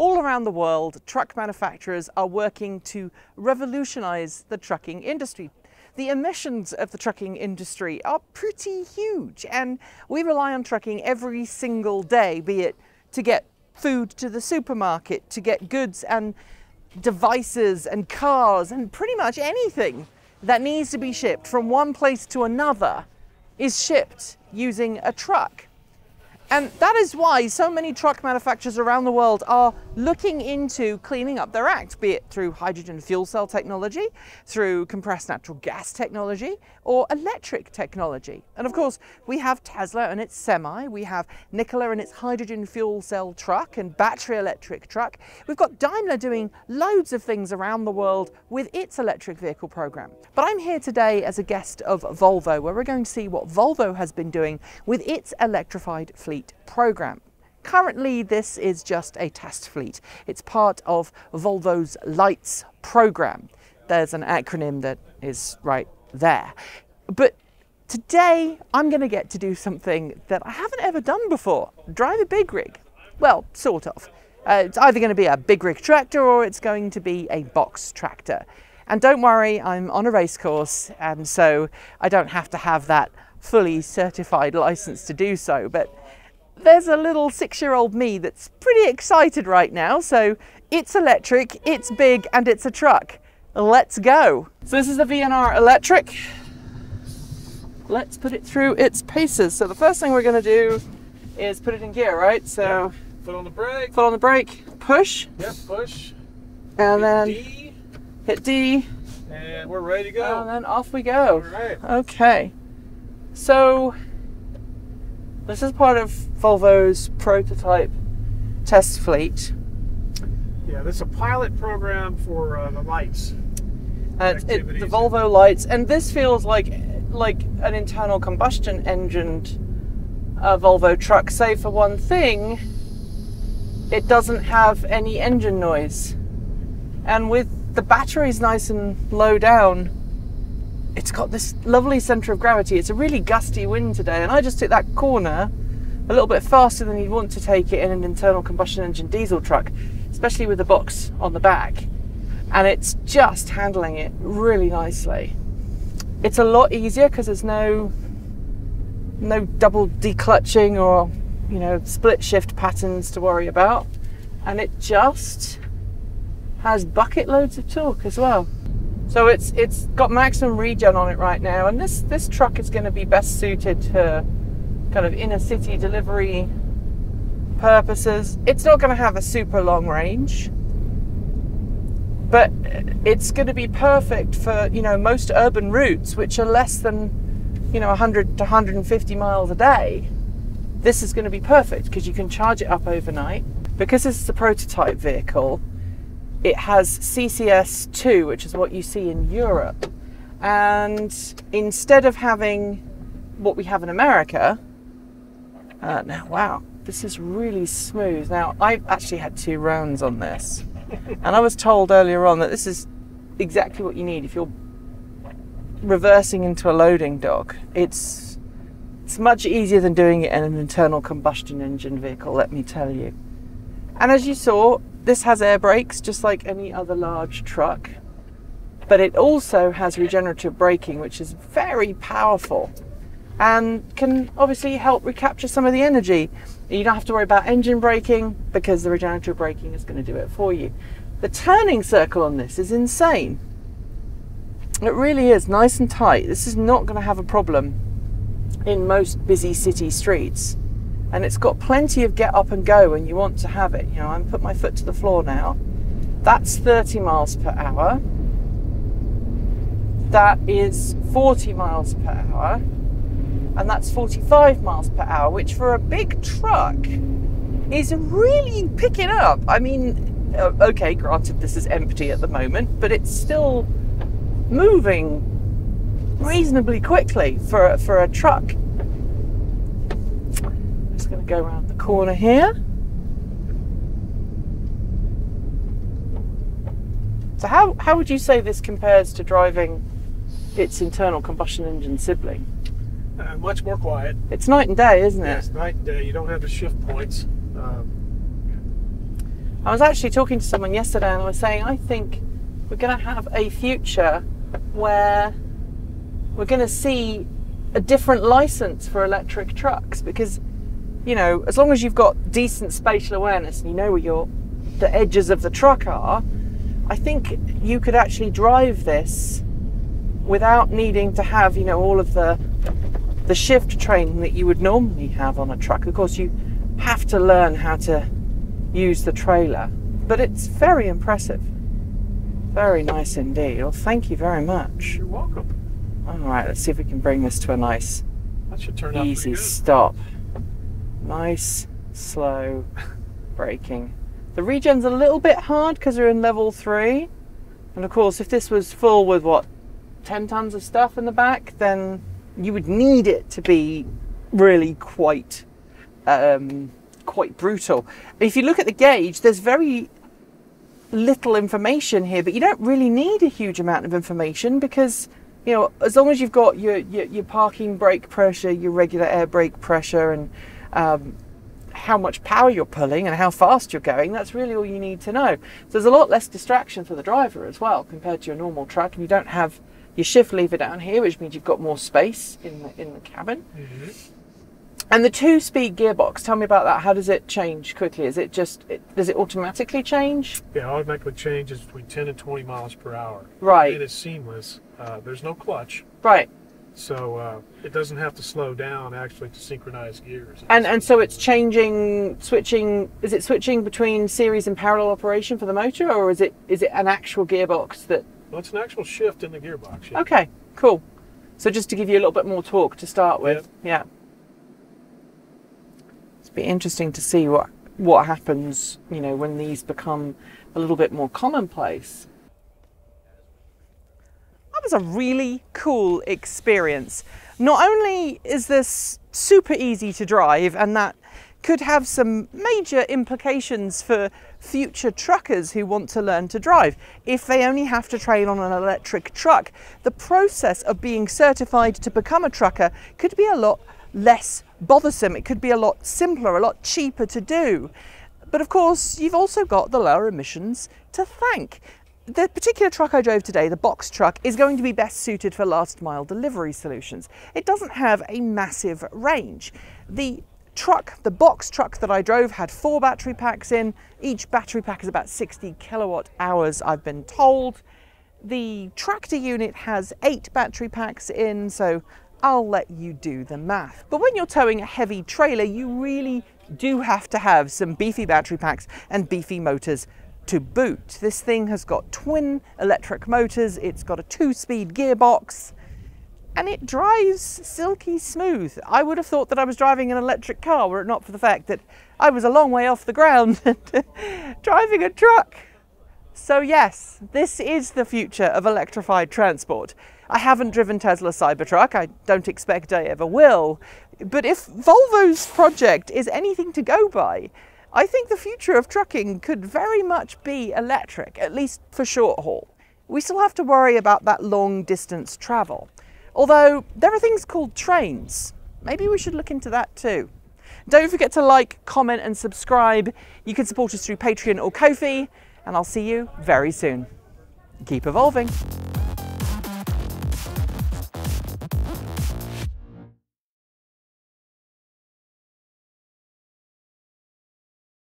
All around the world, truck manufacturers are working to revolutionize the trucking industry. The emissions of the trucking industry are pretty huge, and we rely on trucking every single day, be it to get food to the supermarket, to get goods and devices and cars, and pretty much anything that needs to be shipped from one place to another is shipped using a truck. And that is why so many truck manufacturers around the world are looking into cleaning up their act, be it through hydrogen fuel cell technology, through compressed natural gas technology, or electric technology. And of course, we have Tesla and its semi, we have Nikola and its hydrogen fuel cell truck and battery electric truck. We've got Daimler doing loads of things around the world with its electric vehicle program. But I'm here today as a guest of Volvo, where we're going to see what Volvo has been doing with its electrified fleet program. Currently, this is just a test fleet. It's part of Volvo's Lights program. There's an acronym that is right there. But today, I'm going to get to do something that I haven't ever done before drive a big rig. Well, sort of. Uh, it's either going to be a big rig tractor or it's going to be a box tractor. And don't worry, I'm on a race course, and so I don't have to have that fully certified license to do so. But there's a little six year old me that's pretty excited right now. So it's electric, it's big, and it's a truck. Let's go. So this is the VNR electric. Let's put it through its paces. So the first thing we're going to do is put it in gear, right? So Foot on the brake. foot on the brake, push, Yep, push. and Hit then D, hit D, and we're ready to go. and then off we go. right. Okay. So this is part of Volvo's prototype test fleet. Yeah, this is a pilot program for uh, the lights. Uh, it, the Volvo lights, and this feels like like an internal combustion engined uh, Volvo truck. Save for one thing, it doesn't have any engine noise, and with the batteries nice and low down, it's got this lovely center of gravity. It's a really gusty wind today, and I just took that corner a little bit faster than you'd want to take it in an internal combustion engine diesel truck, especially with the box on the back and it's just handling it really nicely. It's a lot easier because there's no no double declutching or you know split shift patterns to worry about, and it just has bucket loads of torque as well. So it's it's got maximum regen on it right now, and this this truck is going to be best suited to kind of inner city delivery purposes. It's not going to have a super long range but it's going to be perfect for you know most urban routes which are less than you know 100 to 150 miles a day this is going to be perfect because you can charge it up overnight because this is a prototype vehicle it has ccs2 which is what you see in europe and instead of having what we have in america uh, now wow this is really smooth now i've actually had two rounds on this and I was told earlier on that this is exactly what you need if you're reversing into a loading dock. It's it's much easier than doing it in an internal combustion engine vehicle, let me tell you. And as you saw, this has air brakes just like any other large truck. But it also has regenerative braking, which is very powerful and can obviously help recapture some of the energy. You don't have to worry about engine braking because the regenerative braking is going to do it for you. The turning circle on this is insane. It really is nice and tight. This is not going to have a problem in most busy city streets. And it's got plenty of get up and go when you want to have it. You know, I'm put my foot to the floor now. That's 30 miles per hour. That is 40 miles per hour and that's 45 miles per hour, which for a big truck is really picking up. I mean, uh, okay, granted this is empty at the moment, but it's still moving reasonably quickly for for a truck. Just going to go around the corner here. So how how would you say this compares to driving its internal combustion engine sibling? Uh, much more quiet. It's night and day, isn't it? Yes, night and day. You don't have the shift points. Um, I was actually talking to someone yesterday and I was saying, I think we're going to have a future where we're going to see a different license for electric trucks because, you know, as long as you've got decent spatial awareness and you know where your the edges of the truck are, I think you could actually drive this without needing to have, you know, all of the the shift training that you would normally have on a truck. Of course, you have to learn how to use the trailer, but it's very impressive. Very nice indeed. Well, thank you very much. You're welcome. All right, let's see if we can bring this to a nice, That should turn out easy stop. Nice, slow braking. The regen's a little bit hard because we're in level three. And of course, if this was full with what, 10 tons of stuff in the back, then you would need it to be really quite, um, quite brutal. If you look at the gauge, there's very little information here, but you don't really need a huge amount of information because you know as long as you've got your your, your parking brake pressure, your regular air brake pressure, and um, how much power you're pulling and how fast you're going, that's really all you need to know. So there's a lot less distraction for the driver as well compared to your normal truck, and you don't have your shift lever down here, which means you've got more space in the in the cabin. Mhm. And the two-speed gearbox, tell me about that. How does it change quickly? Is it just it, does it automatically change? Yeah, automatically changes between 10 and 20 miles per hour. Right. It is seamless. Uh, there's no clutch, Right. So uh, it doesn't have to slow down actually to synchronize gears. And and so it's changing, switching. Is it switching between series and parallel operation for the motor, or is it is it an actual gearbox that? Well, it's an actual shift in the gearbox. Yeah. Okay, cool. So just to give you a little bit more torque to start with, yeah. It's be interesting to see what what happens, you know, when these become a little bit more commonplace. That was a really cool experience. Not only is this super easy to drive, and that could have some major implications for future truckers who want to learn to drive. If they only have to train on an electric truck, the process of being certified to become a trucker could be a lot less bothersome. It could be a lot simpler, a lot cheaper to do. But of course, you've also got the lower emissions to thank. The particular truck I drove today, the box truck, is going to be best suited for last mile delivery solutions. It doesn't have a massive range. The truck, the box truck that I drove, had four battery packs in. Each battery pack is about 60 kilowatt hours, I've been told. The tractor unit has eight battery packs in, so I'll let you do the math. But when you're towing a heavy trailer, you really do have to have some beefy battery packs and beefy motors to boot. This thing has got twin electric motors, it's got a two speed gearbox, and it drives silky smooth. I would have thought that I was driving an electric car were it not for the fact that I was a long way off the ground driving a truck. So, yes, this is the future of electrified transport. I haven't driven Tesla Cybertruck, I don't expect I ever will. But if Volvo's project is anything to go by, I think the future of trucking could very much be electric, at least for short haul. We still have to worry about that long distance travel. Although there are things called trains. Maybe we should look into that too. Don't forget to like, comment, and subscribe. You can support us through Patreon or Ko-fi, and I'll see you very soon. Keep evolving.